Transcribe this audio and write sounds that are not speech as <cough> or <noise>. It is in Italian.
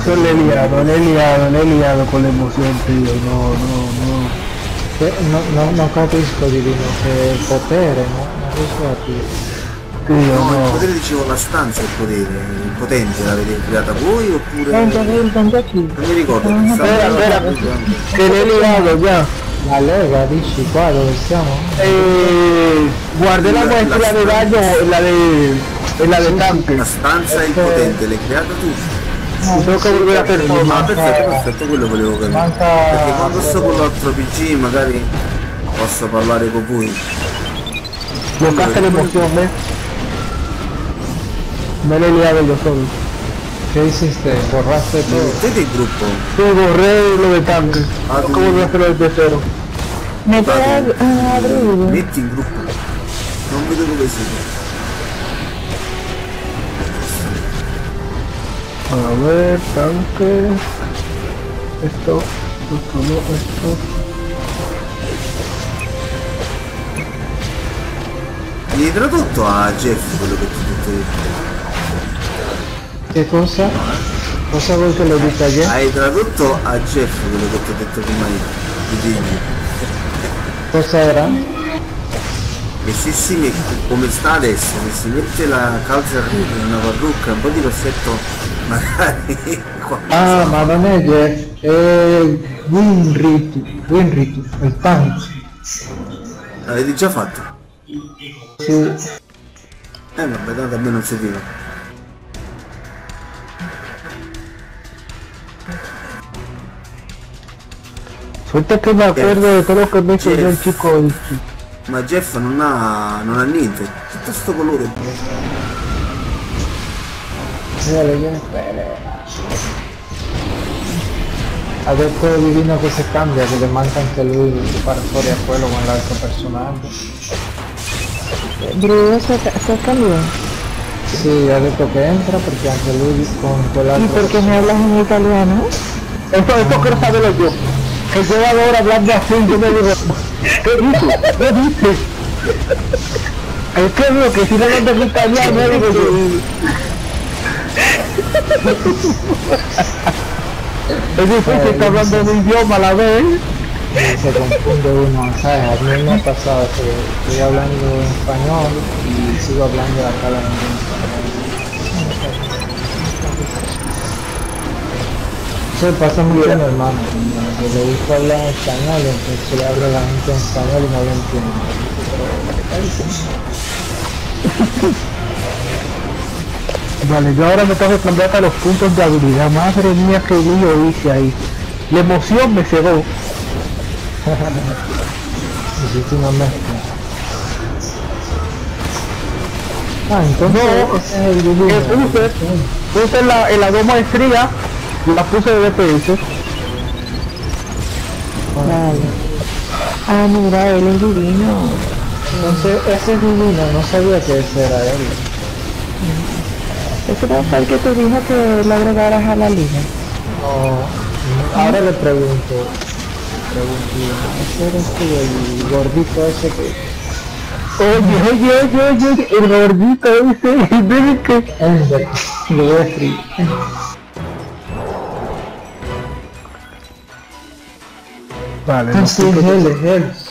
Emoción le he liado, le he liado, le he liado con la emoción, tío. No, no, no. Che- no, no, non capisco divino che il potere no? non riesco a capire Tío, No, il no. potere dicevo la stanza è il potere, il potente l'avete creata voi oppure... Non mi ricordo, Ah, chissà, Espera, espera, que le he liado ya. la lega dici qua dove siamo? Eh, guardé la La- muestra la- de daño en la de, en la de tanque. La stanza è il potente, l'hai creata tu? Y tengo que volver a hacer Ah, forma. perfetto, perfetto, quello volevo capire. Manca- Perché quando sto con l'altro PC magari posso parlare con voi. Lo emoción, ¿ves? Me lo he liado yo solo. che hiciste? borraste todo Mettete il gruppo. Sí, borré lo de tanque. Ah, tú. ¿Cómo voy a hacerlo desde cero? Me puede abrir. Metti in gruppo. Non vedo dove siete. A ver, tanque. Esto, esto no, esto. Hai tradotto a Jeff quello che ti io. che cosa? cosa vuoi che lo dica io? Hai tradotto a Jeff quello che ti ho detto prima. Di dirgli. cosa era? E se si mette, come sta adesso, se si mette la calza a una parrucca, un po' di rossetto, magari <laughs> ah ma non è Jeff è Winritu Winritu il tank L'avete già fatto? sì Eh vabbè, tanto a me non serviva. Acuerdo de todo lo que me hizo yo el chico este. Ma Jeff non ha, non ha niente, tutto sto colore. Mira, legiones A ver, juego divino que se cambia, que le mandan que Luis dispara fuera fuego con el arco personal. Bruno se, se cambió. Sí, ya le que entra porque Angeludis con Colar. ¿Y por qué no hablas en italiano? Esto, esto quiero saberlo yo. Que yo ahora hablando así, yo me digo, ¿qué dices? ¿Qué dices? Es que digo que si no hablas en italiano, digo. Es difícil estar hablando un idioma a la vez. se confunde uno, ¿sabes? A mí me ha pasado que estoy hablando en español y sigo hablando acá en español. Eso pasa mucho a mi hermano, que le gusta hablar en español, entonces le hablo a la gente en español y no lo entiendo. Vale, yo ahora me tengo que cambiar hasta los puntos de habilidad. Madre mía, qué lío hice ahí. La emoción me cegó. Hiciste una mezcla. Ah, entonces No, ese es el que puse, puse la, en la dos maestría, la puse de DPS. Vale. Ah, mira, él es divino. Entonces ese es divino, no sabía que ese era él. Ese no fue el que te dijo que lo agregaras a la liga. No, ahora le pregunto, pregunto, ese eres tú, el gordito ese que... Oye, oye, oye, oye, el gordito ese, <laughs> debe que... Lo voy a escribir. Vale, sí, es él, es él.